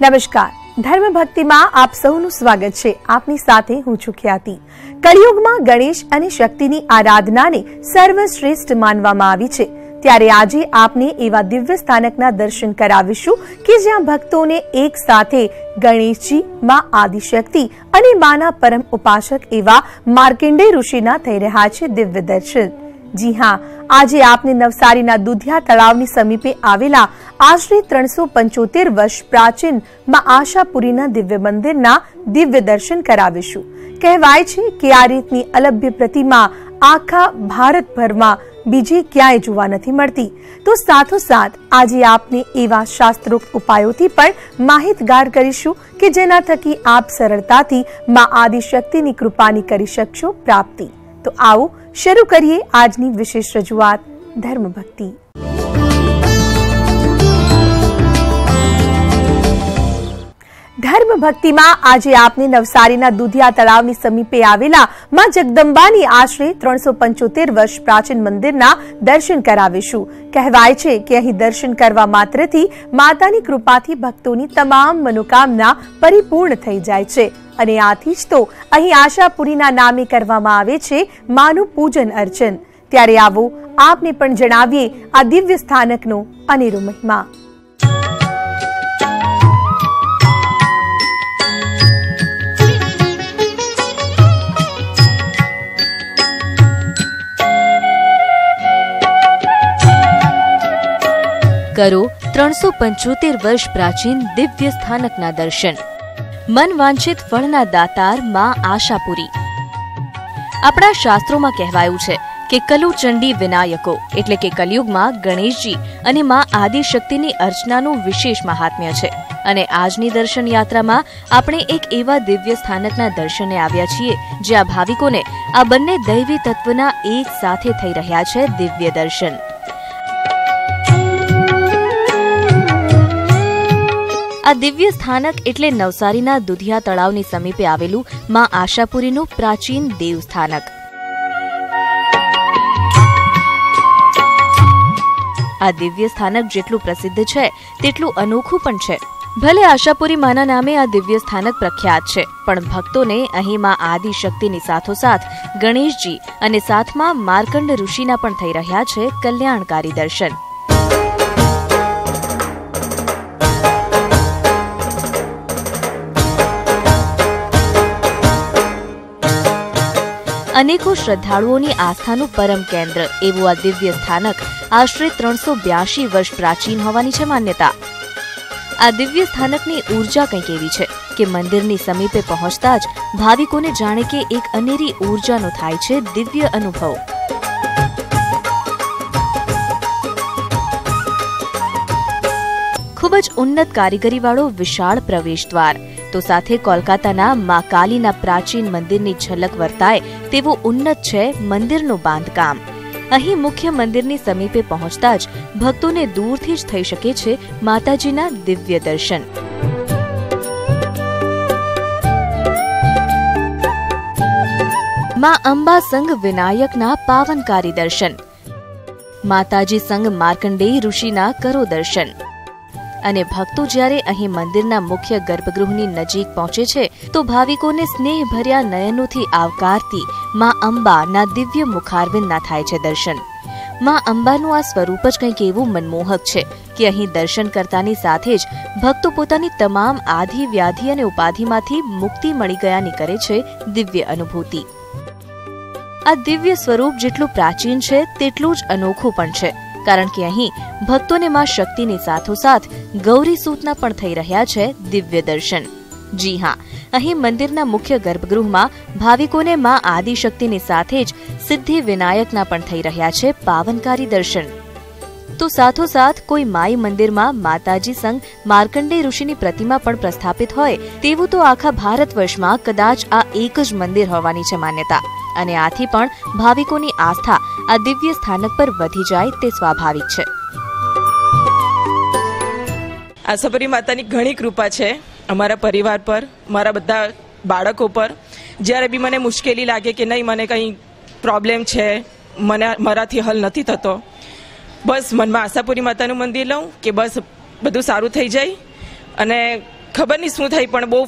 નમસ્કાર. ધર્મ ભક્તિમાં આપ સૌનું સ્વાગત છે. આપની સાથે હું છું ખ્યાતિ. કળિયુગમાં ગણેશ અને શક્તિની આરાધનાને સર્વશ્રેષ્ઠ માનવામાં આવી છે. ત્યારે આજે આપને એવા દિવ્ય સ્થાનકના દર્શન કરાવીશું કે જ્યાં ભક્તોને એક સાથે ગણેશજી, માં આદિશક્તિ અને માના પરમ ઉપાસક એવા માર્કંડે ઋષિના થઈ રહ્યા છે દિવ્ય દર્શન. જી હા, આજે આપને નવસારીના દુધિયા તળાવની સમીપે આવેલા આશરે ત્રણસો પંચોતેર વર્ષ પ્રાચીનમાં આશાપુરીના દિવ્ય મંદિરના દિવ્ય દર્શન કરાવીશું. કહેવાય છે કે આ રીતની અલભ્ય પ્રતિમા આખા ભારતભરમાં બીજી ક્યાંય જોવા નથી મળતી. તો સાથોસાથ, આજે આપને એવા શાસ્ત્રોક્ત ઉપાયોથી પણ માહિતગાર કરીશું કે જેના થકી આપ સરળતાથી મા આદિશક્તિની કૃપાની કરી શકશો પ્રાપ્તિ. તો આવો શરૂ કરીએ આજની વિશેષ રજૂઆત ધર્મ ભક્તિ ધર્મ ભક્તિમાં આજે આપને નવસારીના દુધિયા તળાવની સમીપે આવેલા માં જગદંબાની આશરે ત્રણસો પંચોતેર વર્ષ પ્રાચીન મંદિરના દર્શન કરાવીશું. કહેવાય છે કે અહીં દર્શન કરવા માત્રથી માતાની કૃપાથી ભક્તોની તમામ મનોકામના પરિપૂર્ણ થઈ જાય છે. અને આથી જ તો અહીં આશાપુરીના નામે કરવામાં આવે છે માનું પૂજન અર્ચન. ત્યારે આવો આપને પણ જણાવીએ આ દિવ્ય સ્થાનકનો અનેરો મહિમા. કરો ત્રણસો પંચોતેર વર્ષ પ્રાચીન દિવ્ય સ્થાનકના દર્શન. મન વાંછિત ફળના દાતારમાં આશાપુરી. આપણા શાસ્ત્રોમાં કહેવાયું છે કે કલુચંડી વિનાયકો એટલે કે કલયુગમાં ગણેશજી અને માં આદિશક્તિની અર્ચનાનું વિશેષ મહાત્મ્ય છે. અને આજની દર્શન યાત્રામાં આપણે એક એવા દિવ્ય સ્થાનકના દર્શને આવ્યા છીએ, જ્યાં ભાવિકોને આ બંને દૈવી તત્વના એક સાથે થઈ રહ્યા છે દિવ્ય દર્શન. આ દિવ્ય સ્થાનક એટલે નવસારીના દુધિયા તળાવની સમીપે આવેલું મા આશાપુરીનું પ્રાચીન દેવ સ્થાનક આ દિવ્ય સ્થાનક જેટલું પ્રસિદ્ધ છે, તેટલું અનોખું પણ છે. ભલે આશાપુરી માના નામે આ દિવ્ય સ્થાનક પ્રખ્યાત છે, પણ ભક્તોને અહીં માં આદિ શક્તિની સાથોસાથ ગણેશજી અને સાથમાં માર્કંડ ઋષિના પણ થઈ રહ્યા છે કલ્યાણકારી દર્શન. અનેકો શ્રદ્ધાળુઓની આસ્થાનું પરમ કેન્દ્ર, એવું આ દિવ્ય સ્થાનક આશરે ત્રણસો બ્યાસી વર્ષ પ્રાચીન હોવાની છે માન્યતા. આ દિવ્ય સ્થાનકની ઊર્જા કંઈક એવી છે કે મંદિરની સમીપે પહોંચતા જ ભાવિકોને જાણે કે એક અનેરી ઉર્જાનો થાય છે દિવ્ય અનુભવ. ખૂબ જ ઉન્નત કારીગરીવાળો વિશાળ પ્રવેશ દ્વાર તો સાથે કોલકાતાના મા કાલીના પ્રાચીન મંદિરની ઝલક વર્તાય તેવું ઉન્નત છે મંદિરનું બાંધકામ. અહીં મુખ્ય મંદિરની સમીપે પહોંચતા જ ભક્તોને દૂરથી જ થઈ શકે છે માતાજીના દિવ્ય દર્શન. માં અંબા સંઘ વિનાયકના પાવનકારી દર્શન. માતાજી સંઘ માર્કંડેય ઋષિના કરો દર્શન. અને ભક્તો જ્યારે અહીં મંદિરના મુખ્ય ગર્ભગૃહની નજીક પહોંચે છે, તો ભાવિકોને સ્નેહભર્યા નયનોથી આવકારતી માં અંબાના દિવ્ય મુખારવિંદના થાય છે દર્શન. માં અંબાનું આ સ્વરૂપ જ કંઈક એવું મનમોહક છે કે અહીં દર્શન કરતાની સાથે જ ભક્તો પોતાની તમામ આધિ, વ્યાધિ અને ઉપાધિમાંથી મુક્તિ મળી ગયાની કરે છે દિવ્ય અનુભૂતિ. આ દિવ્ય સ્વરૂપ જેટલું પ્રાચીન છે, તેટલું જ અનોખું પણ છે. કારણ કે અહીં ભક્તોને માં શક્તિની સાથોસાથ ગૌરી સૂતના પણ થઈ રહ્યા છે દિવ્ય દર્શન. જી હા, અહીં મંદિરના મુખ્ય ગર્ભગૃહમાં ભાવિકોને માં આદિશક્તિની સાથે જ સિદ્ધિ વિનાયકના પણ થઈ રહ્યા છે પાવનકારી દર્શન. તો સાથોસાથ કોઈ માઈ મંદિરમાં માતાજી સંગ માર્કંડે ઋષિની પ્રતિમા પણ પ્રસ્થાપિત હોય તેવું તો આખા ભારત વર્ષમાં કદાચ આ એક જ મંદિર હોવાની છે માન્યતા. અને આથી પણ ભાવિકોની આસ્થા આ દિવ્ય સ્થાનક પર વધી જાય તે સ્વાભાવિક છે. આશાપુરી માતાની ઘણી કૃપા છે અમારા પરિવાર પર મારા બધા બાળકો પર. જ્યારે બી મને મુશ્કેલી લાગે કે નહીં મને કંઈ પ્રોબ્લેમ છે મને મારાથી હલ નથી થતો બસ મનમાં આશાપુરી માતાનું મંદિર લઉં કે બસ બધું સારું થઈ જાય. અને ખબર નહીં શું થાય પણ બહુ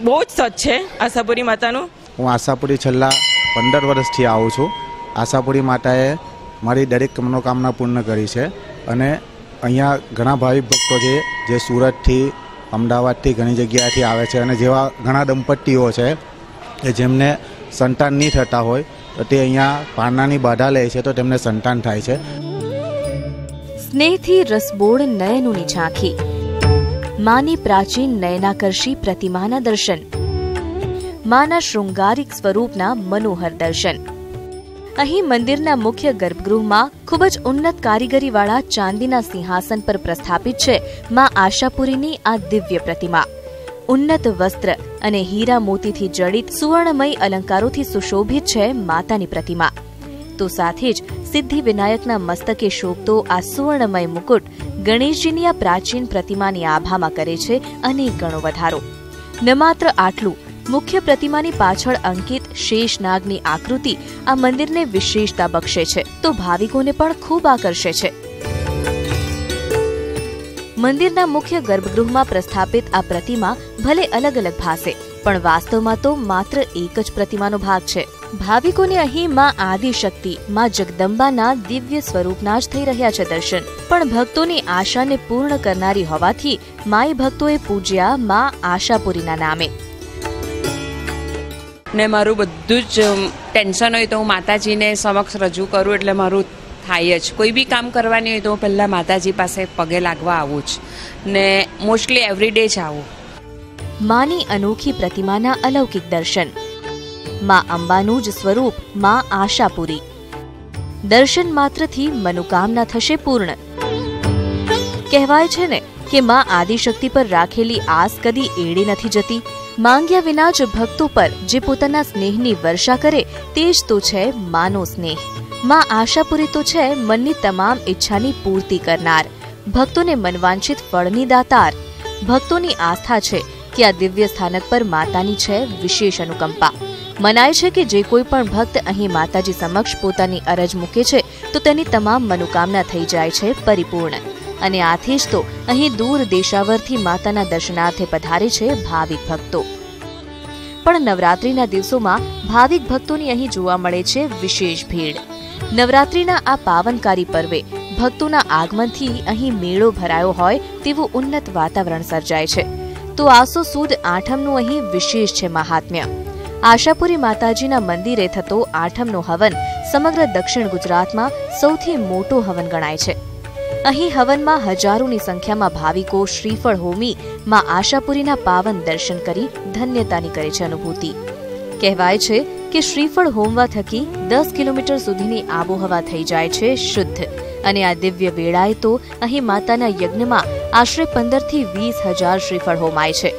બહુ જ સચ છે આશાપુરી માતાનું. હું આશાપુરી છેલ્લા પંદર વર્ષથી આવું છું. આશાપુરી માતાએ મારી દરેક મનોકામના પૂર્ણ કરી છે અને અહીંયા ઘણા ભાવિક ભક્તો છે જે સુરતથી, અમદાવાદથી ઘણી જગ્યાએથી આવે છે અને જેવા ઘણા દંપતીઓ છે કે જેમને સંતાન નહીં થતા હોય, તો તે અહીંયા પારનાની બાધા લે છે તો તેમને સંતાન થાય છે. સ્નેહથી રસબોળ નયનોની ઝાંખી. માની પ્રાચીન નયનાકર્ષી પ્રતિમાના દર્શન. માના શૃંગારિક સ્વરૂપના મનોહર દર્શન. અહીં મંદિરના મુખ્ય ગર્ભગૃહમાં ખૂબ જ ઉન્નત કારીગરીવાળા ચાંદીના સિંહાસન પર પ્રસ્થાપિત છે મા આશાપુરીની આ દિવ્ય પ્રતિમા. ઉન્નત વસ્ત્ર અને હીરા મોતીથી જડિત સુવર્ણમય અલંકારોથી સુશોભિત છે માતાની પ્રતિમા. તો સાથે જ સિદ્ધિ વિનાયકના મસ્તકે શોભતો આ સુવર્ણમય મુકુટ ગણેશજીની આ પ્રાચીન પ્રતિમાની આભામાં કરે છે અનેક ગણો વધારો. ન માત્ર આટલું મુખ્ય પ્રતિમાની પાછળ અંકિત શેષ નાગની આકૃતિ આ મંદિરને વિશેષતા બક્ષે છે. તો ભાવિકોને પણ ખૂબ આકર્ષે છે. મંદિરના મુખ્ય ગર્ભગૃહમાં પ્રસ્થાપિત આ પ્રતિમા ભલે અલગ અલગ ભાસે, પણ વાસ્તવમાં તો માત્ર એક જ પ્રતિમાનો ભાગ છે. ભાવિકોને અહીં માં આદિશક્તિ, માં જગદંબાના દિવ્ય સ્વરૂપના જ થઈ રહ્યા છે દર્શન. પણ ભક્તોની આશાને પૂર્ણ કરનારી હોવાથી માય ભક્તોએ પૂજ્યા માં આશાપુરીના નામે. ને મારું બધું જ ટેન્શન હોય તો હું માતાજીને સમક્ષ રજૂ કરું એટલે મારું થાય જ. કોઈ બી કામ કરવાની હોય તો હું પહેલાં માતાજી પાસે પગે લાગવા આવું જ. ને મોસ્ટલી એવરીડે જ આવું. માની અનોખી પ્રતિમાના અલૌકિક દર્શન. માં અંબાનું જ સ્વરૂપમાં આશાપુરી. દર્શન માત્રથી મનોકામના થશે પૂર્ણ. કહેવાય છે ને કે માં આદિશક્તિ પર રાખેલી આસ કદી એડી નથી જતી. માંગ્યા વિના જ ભક્તો પર જે પોતાના સ્નેહની વર્ષા કરે તે જ તો છે માનો સ્નેહ. માં આશાપુરી તો છે મનની તમામ ઈચ્છાની પૂર્તિ કરનાર. ભક્તોને મનવાંછિત ફળની દાતાર. ભક્તોની આસ્થા છે કે આ દિવ્ય સ્થાનક પર માતાની છે વિશેષ અનુકંપા. મનાય છે કે જે કોઈ પણ ભક્ત અહીં માતાજી સમક્ષ પોતાની અરજ મૂકે છે તો તેની તમામ મનોકામના થઈ જાય છે પરિપૂર્ણ. અને આથી જ તો અહીં દૂર દેશાવરથી માતાના દર્શનાર્થે પધારે છે ભાવિક ભક્તો. પણ નવરાત્રીના દિવસોમાં ભાવિક ભક્તોની અહીં જોવા મળે છે વિશેષ ભીડ. નવરાત્રીના આ પાવનકારી પર્વે ભક્તોના આગમનથી અહીં મેળો ભરાયો હોય તેવું ઉન્નત વાતાવરણ સર્જાય છે. તો આસો સુદ આઠમનું અહીં વિશેષ છે મહાત્મ્ય. આશાપુરી માતાજીના મંદિરે થતો આઠમનો હવન સમગ્ર દક્ષિણ ગુજરાતમાં સૌથી મોટો હવન ગણાય છે. અહીં હવનમાં હજારોની સંખ્યામાં ભાવિકો શ્રીફળ હોમી માં આશાપુરીના પાવન દર્શન કરી ધન્યતાની કરે છે અનુભૂતિ. કહેવાય છે કે શ્રીફળ હોમવા થકી દસ કિલોમીટર સુધીની આબોહવા થઈ જાય છે શુદ્ધ. અને આ દિવ્ય વેળાએ તો અહીં માતાના યજ્ઞમાં આશરે પંદરથી વીસ હજાર શ્રીફળ હોમાય છે.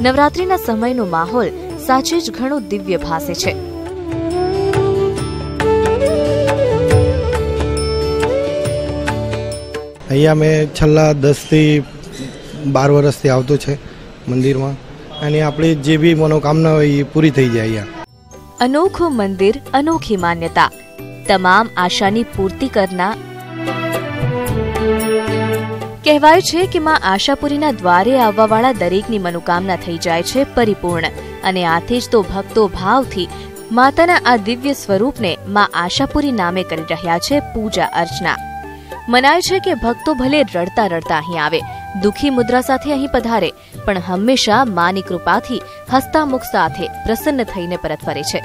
નવરાત્રીના સમયનો માહોલ સાચે જ ઘણો દિવ્ય ભાસે છે. અહીંયા મેં છેલ્લા દસથી બાર વર્ષથી આવતો છે મંદિરમાં. અને આપણી જે બી મનોકામના હોય એ પૂરી થઈ જાય અહીંયા. અનોખું મંદિર, અનોખી માન્યતા. તમામ આશાની પૂર્તિ કરનાર કહેવાય છે કે માં આશાપુરીના દ્વારે આવવાવાળા દરેકની મનોકામના થઈ જાય છે પરિપૂર્ણ. અને આથી જ તો ભક્તો ભાવથી માતાના આ દિવ્ય સ્વરૂપને માં આશાપુરી નામે કરી રહ્યા છે પૂજા અર્ચના. મનાય છે કે ભક્તો ભલે રડતા રડતા અહીં આવે, દુઃખી મુદ્રા સાથે અહીં પધારે, પણ હંમેશા માની કૃપાથી હસતા મુખ સાથે પ્રસન્ન થઈને પરત ફરે છે.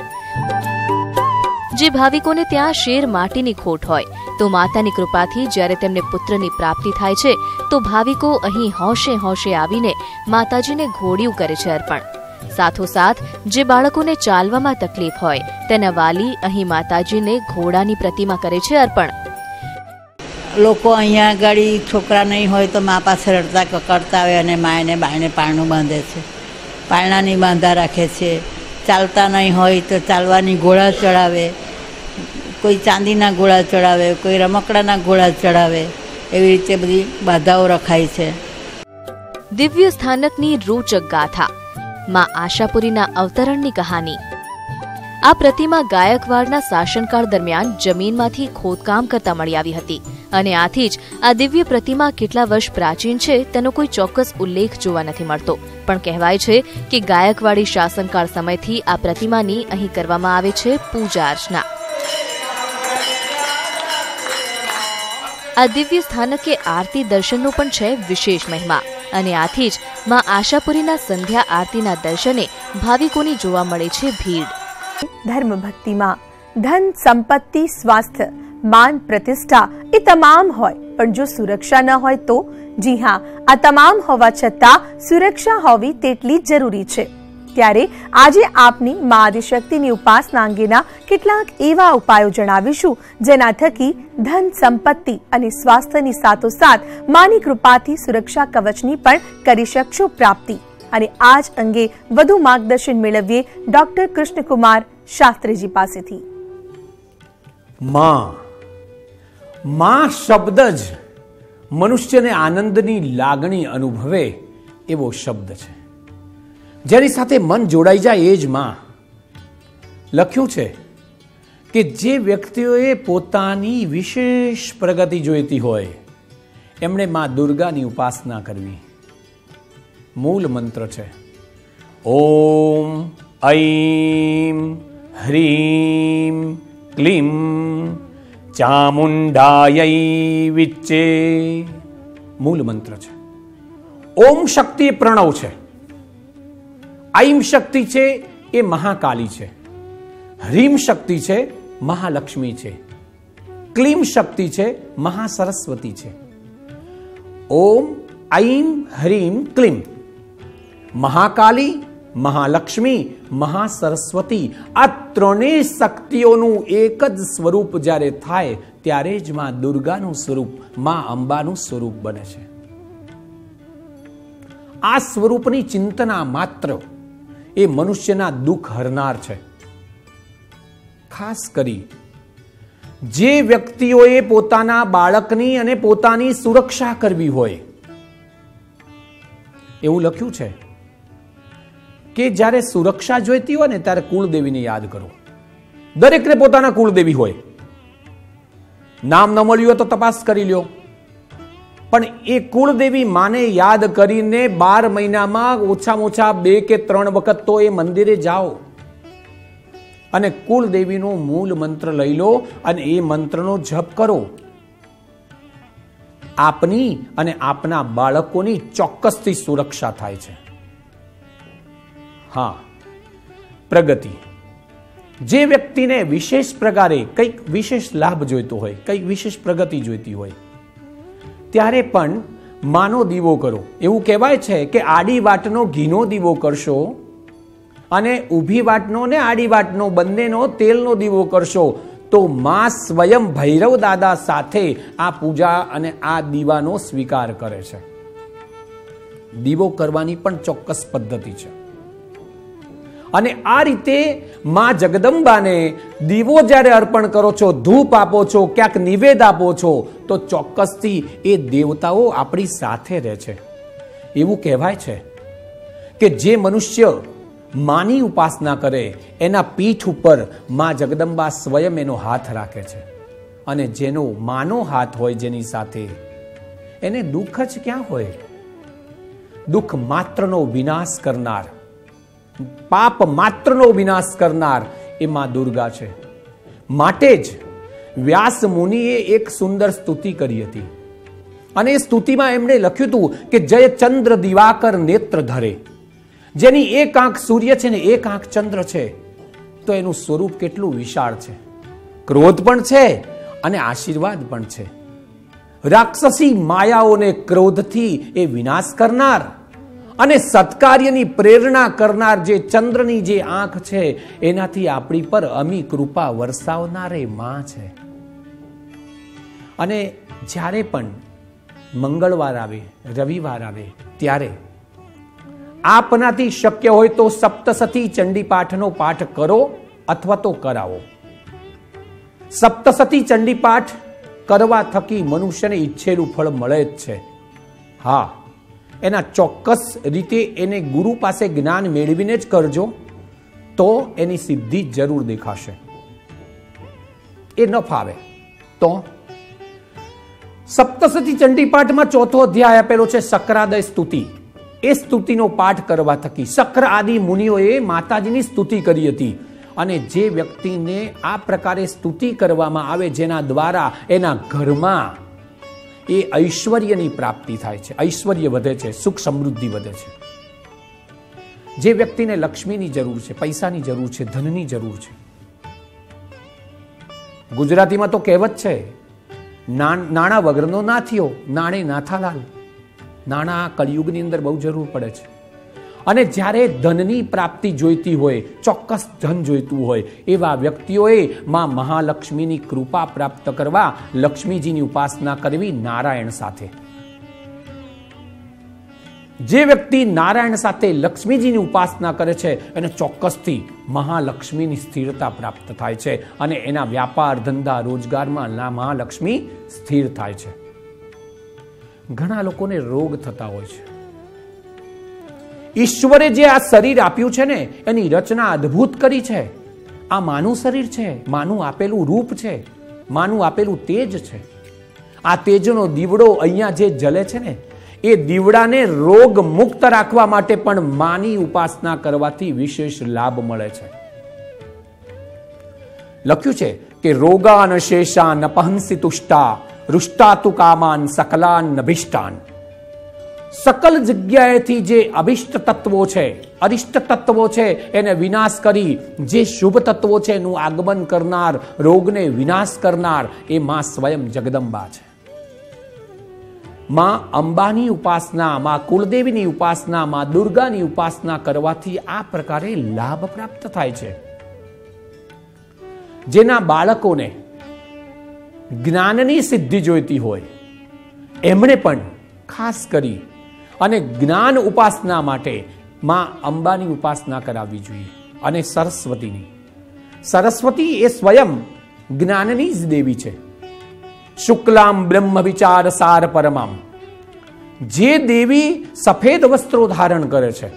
જે ભાવિકોને ત્યાં શેર માટીની ખોટ હોય, તો માતાની કૃપાથી જ્યારે તેમને પુત્રની પ્રાપ્તિ થાય છે, તો ભાવિકો અહીં હોંશે હોંશે આવીને માતાજીને ઘોડિયું કરે છે અર્પણ. સાથોસાથ, જે બાળકોને ચાલવામાં તકલીફ હોય, તેના વાલી અહીં માતાજીને ઘોડાની પ્રતિમા કરે છે અર્પણ. લોકો અહીંયા આગળ છોકરા નહીં હોય તો મા પાસે રડતા કકડતા હોય અને મા એને બાયણે પારણું બાંધે છે. પારણાની બાંધા રાખે છે. ચાલતા નહીં હોય તો ચાલવાની ઘોડા ચડાવે. કોઈ ચાંદીના ઘોડા ચડાવે, કોઈ રમકડાના ઘોડા ચડાવે. એવી રીતે બધી બાધાઓ રખાય છે. દિવ્ય સ્થાનકની રોચક ગાથા, માં આશાપુરીના અવતરણની કહાની. આ પ્રતિમા ગાયકવાડના શાસનકાળ દરમિયાન જમીનમાંથી ખોદકામ કરતા મળી આવી હતી. અને આથી જ આ દિવ્ય પ્રતિમા કેટલા વર્ષ પ્રાચીન છે તેનો કોઈ ચોક્કસ ઉલ્લેખ જોવા નથી મળતો. પણ કહેવાય છે કે ગાયકવાડી શાસનકાળ સમયથી આ પ્રતિમાની અહીં કરવામાં આવે છે પૂજા અર્ચના. આ દિવ્ય સ્થાનકે આરતી દર્શનનો પણ છે વિશેષ મહિમા. અને આથી જ માં આશાપુરીના સંધ્યા આરતીના દર્શને ભાવિકોની જોવા મળે છે ભીડ. ધર્મ ભક્તિમાં ધન સંપત્તિ સ્વાસ્થ્ય માન પ્રતિષ્ઠા એ તમામ હોય. પણ જો સુરક્ષા ન હોય તો? જી હા, આ તમામ હોવા છતાં સુરક્ષા હોવી તેટલી જરૂરી છે. ત્યારે આજે આપની મા આદિશક્તિની ઉપાસના અંગેના કેટલાક એવા ઉપાયો જણાવીશું, જેના થકી ધન સંપત્તિ અને સ્વાસ્થ્યની સાથોસાથ માની કૃપાથી સુરક્ષા કવચની પણ કરી શકશો પ્રાપ્તિ. અને આ જ અંગે વધુ માર્ગદર્શન મેળવીએ ડોક્ટર કૃષ્ણકુમાર શાસ્ત્રીજી પાસેથી. માં માં શબ્દ જ મનુષ્યને આનંદની લાગણી અનુભવે એવો શબ્દ છે. જેની સાથે મન જોડાઈ જાય એ જ માં. લખ્યું છે કે જે વ્યક્તિઓએ પોતાની વિશેષ પ્રગતિ જોઈતી હોય, એમણે માં દુર્ગાની ઉપાસના કરવી. મૂળ મંત્ર છે. ઓમ, ઐમ, હ્રીમ, ક્લીમ ચામુંડાય વિચ્ચે. મૂળ મંત્ર છે. ઓમ શક્તિ પ્રણવ છે. આઈમ શક્તિ છે એ મહાકાલી છે. હ્રીમ શક્તિ છે મહાલક્ષ્મી છે. ક્લીમ શક્તિ છે મહાસરસ્વતી છે. ઓમ ઐમ હ્રીમ ક્લીમ. મહાકાલી મહાલક્ષ્મી, મહાસરસ્વતી, આ ત્રણેય શક્તિઓનું એક જ સ્વરૂપ જ્યારે થાય, ત્યારે જ માં દુર્ગાનું સ્વરૂપ, માં અંબાનું સ્વરૂપ બને છે. આ સ્વરૂપની ચિંતના માત્ર એ મનુષ્યના દુઃખ હરનાર છે. ખાસ કરી, જે વ્યક્તિઓએ પોતાના બાળકની અને પોતાની સુરક્ષા કરવી હોય, એવું લખ્યું છે. કે જ્યારે સુરક્ષા જોઈતી હોય ને ત્યારે કુળદેવીને યાદ કરો. દરેકને પોતાના કુળદેવી હોય. નામ ન મળ્યું તો તપાસ કરી લ્યો. પણ એ કુળદેવી માને યાદ કરીને બાર મહિનામાં ઓછામાં ઓછા બે કે ત્રણ વખત તો એ મંદિરે જાઓ. અને કુળદેવીનો મૂળ મંત્ર લઈ લો અને એ મંત્રનો જપ કરો. આપની અને આપના બાળકોની ચોક્કસથી સુરક્ષા થાય છે. હા. પ્રગતિ. જે વ્યક્તિને વિશેષ પ્રકારે કંઈક વિશેષ લાભ જોઈતો હોય, કંઈક વિશેષ પ્રગતિ જોઈતી હોય, ત્યારે પણ માનો દીવો કરો. એવું કહેવાય છે કે આડી વાટનો ઘીનો દીવો કરશો અને ઊભી વાટનો ને આડી વાટનો બંનેનો તેલનો દીવો કરશો, તો માં સ્વયં ભૈરવ દાદા સાથે આ પૂજા અને આ દીવાનો સ્વીકાર કરે છે. દીવો કરવાની પણ ચોક્કસ પદ્ધતિ છે. અને આ રીતે માં જગદંબાને દીવો જ્યારે અર્પણ કરો છો, ધૂપ આપો છો, ક્યાંક નિવેદ આપો છો, તો ચોક્કસથી એ દેવતાઓ આપણી સાથે રહે છે. એવું કહેવાય છે કે જે મનુષ્ય માની ઉપાસના કરે, એના પીઠ ઉપરમાં જગદંબા સ્વયં એનો હાથ રાખે છે. અને જેનો માનો હાથ હોય જેની સાથે, એને દુઃખ જ ક્યાં હોય? દુઃખ માત્રનો વિનાશ કરનાર પાપ માત્રનો વિનાશ કરનાર એ માં દુર્ગા છે. માટે જ વ્યાસ મુનિએ એક સુંદર સ્તુતિ કરી હતી. અને એ સ્તુતિમાં એમણે લખ્યું હતું કે જય ચંદ્ર દિવાકર નેત્ર ધરે. જેની એક આંખ સૂર્ય છે ને એક આંખ ચંદ્ર છે. તો એનું સ્વરૂપ કેટલું વિશાળ છે. ક્રોધ પણ છે અને આશીર્વાદ પણ છે. રાક્ષસી માયાઓને ક્રોધથી એ વિનાશ કરનાર અને સત્કાર્યની પ્રેરણા કરનાર જે ચંદ્રની જે આંખ છે, એનાથી આપણી પર અમી કૃપા વરસાવનારે માં છે. અને જ્યારે પણ મંગળવાર આવે, રવિવાર આવે, ત્યારે આપનાથી શક્ય હોય તો સપ્તસતી ચંડી પાઠનો પાઠ કરો અથવા તો કરાવો. સપ્તસતી ચંડી પાઠ કરવા થકી મનુષ્યને ઈચ્છેલું ફળ મળે જ છે. હા એના ચોક્કસ રીતે એને ગુરુ પાસે જ્ઞાન મેળવીને જ કરજો, તો એની સિદ્ધિ જરૂર દેખાશે. એ ન ફાવે. તો? સપ્તસતી ચંડીપાઠમાં ચોથો અધ્યાય આપેલો છે, સક્રાદય સ્તુતિ. એ સ્તુતિનો પાઠ કરવા થકી સક્ર આદિ મુનિઓએ માતાજીની સ્તુતિ કરી હતી અને જે વ્યક્તિને આ પ્રકારે સ્તુતિ કરવામાં આવે જેના દ્વારા એના ઘરમાં એ ઐશ્વર્યની પ્રાપ્તિ થાય છે. ઐશ્વર્ય વધે છે, સુખ સમૃદ્ધિ વધે છે. જે વ્યક્તિને લક્ષ્મીની જરૂર છે, પૈસાની જરૂર છે, ધનની જરૂર છે. ગુજરાતીમાં તો કહેવત છે, નાણાં વગરનો ના થયો નાણે નાથાલાલ. નાણાં કળિયુગની અંદર બહુ જરૂર પડે છે. અને જ્યારે ધનની પ્રાપ્તિ જોઈતી હોય, ચોક્કસ ધન જોઈતું હોય, એવા વ્યક્તિઓએ માં મહાલક્ષ્મીની કૃપા પ્રાપ્ત કરવા લક્ષ્મીજીની ઉપાસના કરવી નારાયણ સાથે. જે વ્યક્તિ નારાયણ સાથે લક્ષ્મીજીની ઉપાસના કરે છે, એને ચોક્કસથી મહાલક્ષ્મીની સ્થિરતા પ્રાપ્ત થાય છે અને એના વ્યાપાર ધંધા રોજગારમાં મહાલક્ષ્મી સ્થિર થાય છે. ઘણા લોકોને રોગ થતા હોય છે. ઈશ્વરે જે આ શરીર આપ્યું છે ને, એની રચના અદ્ભુત કરી છે. આ માનું શરીર છે, માનું આપેલું રૂપ છે, માનું આપેલું તેજ છે. આ તેજનો દીવડો અહીંયા જે જલે છે ને, એ દીવડાને રોગ મુક્ત રાખવા માટે પણ માની ઉપાસના કરવાથી વિશેષ લાભ મળે છે. લખ્યું છે કે રોગાન શેષાન અપહંસી તુષ્ટા રુષ્ટાતુ સકલાન નભિષ્ટાન. સકલ જગ્યાએથી જે અભિષ્ટ તત્વો છે, અરિષ્ટ તત્વો છે, એને વિનાશ કરી જે શુભ તત્વો છે એનું આગમન કરનાર, રોગને વિનાશ કરનાર, એ માં સ્વયં જગદંબા છે. માં અંબાની ઉપાસના, માં કુળદેવીની ઉપાસના, માં દુર્ગાની ઉપાસના કરવાથી આ પ્રકારે લાભ પ્રાપ્ત થાય છે. જેના બાળકોને જ્ઞાનની સિદ્ધિ જોઈતી હોય, એમણે પણ ખાસ કરી અને જ્ઞાન ઉપાસના માટે માં અંબાની ઉપાસના કરાવવી જોઈએ અને સરસ્વતીની. સરસ્વતી એ સ્વયં જ્ઞાનની જ દેવી છે. શુક્લામ બ્રહ્મ વિચાર સાર પરમામ. જે દેવી સફેદ વસ્ત્રો ધારણ કરે છે,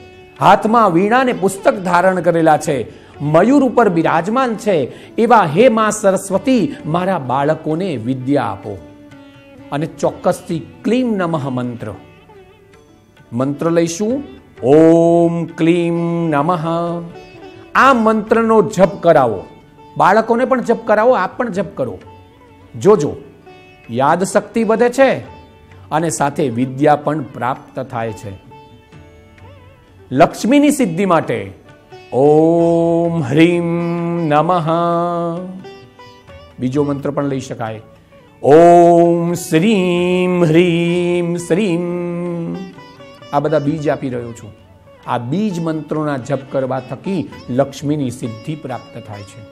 હાથમાં વીણાને પુસ્તક ધારણ કરેલા છે, મયુર ઉપર બિરાજમાન છે, એવા હે માં સરસ્વતી, મારા બાળકોને વિદ્યા આપો. અને ચોક્કસથી ક્લીમ નમઃ મંત્ર. મંત્ર લઈશું. ઓમ ક્લીમ નમઃ. આ મંત્રનો જપ કરાવો. બાળકોને પણ જપ કરાવો, આપ પણ જપ કરો. જોજો, યાદ શક્તિ વધે છે અને સાથે વિદ્યા પણ પ્રાપ્ત થાય છે. લક્ષ્મીની સિદ્ધિ માટે ઓમ હ્રીમ નમઃ. બીજો મંત્ર પણ લઈ શકાય. ઓમ શ્રીમ હ્રીમ શ્રીમ આ બધા બીજ આપી રહ્યો છું. આ બીજ મંત્રોના જપ કરવા થકી લક્ષ્મીની સિદ્ધિ પ્રાપ્ત થાય છે.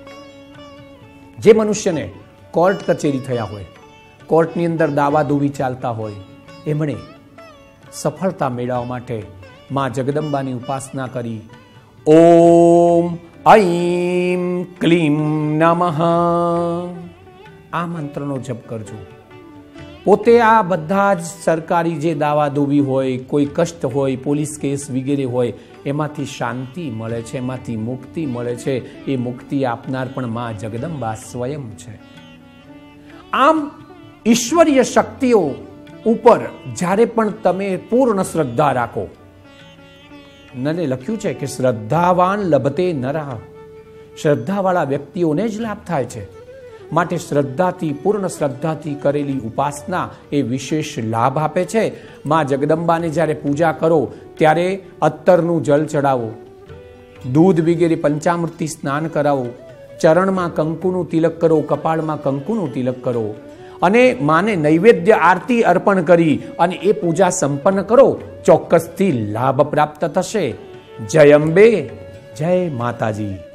જે મનુષ્યને કોર્ટ કચેરી થયા હોય, કોર્ટની અંદર દાવાદોવી ચાલતા હોય, એમણે સફળતા મેળવવા માટે માં જગદંબાની ઉપાસના કરી. ઓમ ઐમ ક્લીમ નમઃ. આ મંત્રનો જપ કરજો. પોતે આ બધા જ સરકારી જે દાવાદોવી હોય, કોઈ કષ્ટ હોય, પોલીસ કેસ વગેરે હોય, એમાંથી શાંતિ મળે છે, એમાંથી મુક્તિ મળે છે. એ મુક્તિ આપનાર પણ માં જગદંબા સ્વયં છે. આમ ઈશ્વરીય શક્તિઓ ઉપર જ્યારે પણ તમે પૂર્ણ શ્રદ્ધા રાખો, નને લખ્યું છે કે શ્રદ્ધાવાન લભતે નરા. શ્રદ્ધાવાળા વ્યક્તિઓને જ લાભ થાય છે. માટે શ્રદ્ધાથી, પૂર્ણ શ્રદ્ધાથી કરેલી ઉપાસના એ વિશેષ લાભ આપે છે. માં જગદંબાને જ્યારે પૂજા કરો, ત્યારે અત્તરનું જલ ચડાવો. દૂધ વગેરે પંચામૃતિ સ્નાન કરાવો. ચરણમાં કંકુનું તિલક કરો, કપાળમાં કંકુનું તિલક કરો. અને માને નૈવેદ્ય આરતી અર્પણ કરી અને એ પૂજા સંપન્ન કરો, ચોક્કસથી લાભ પ્રાપ્ત થશે. જય અંબે, જય માતાજી.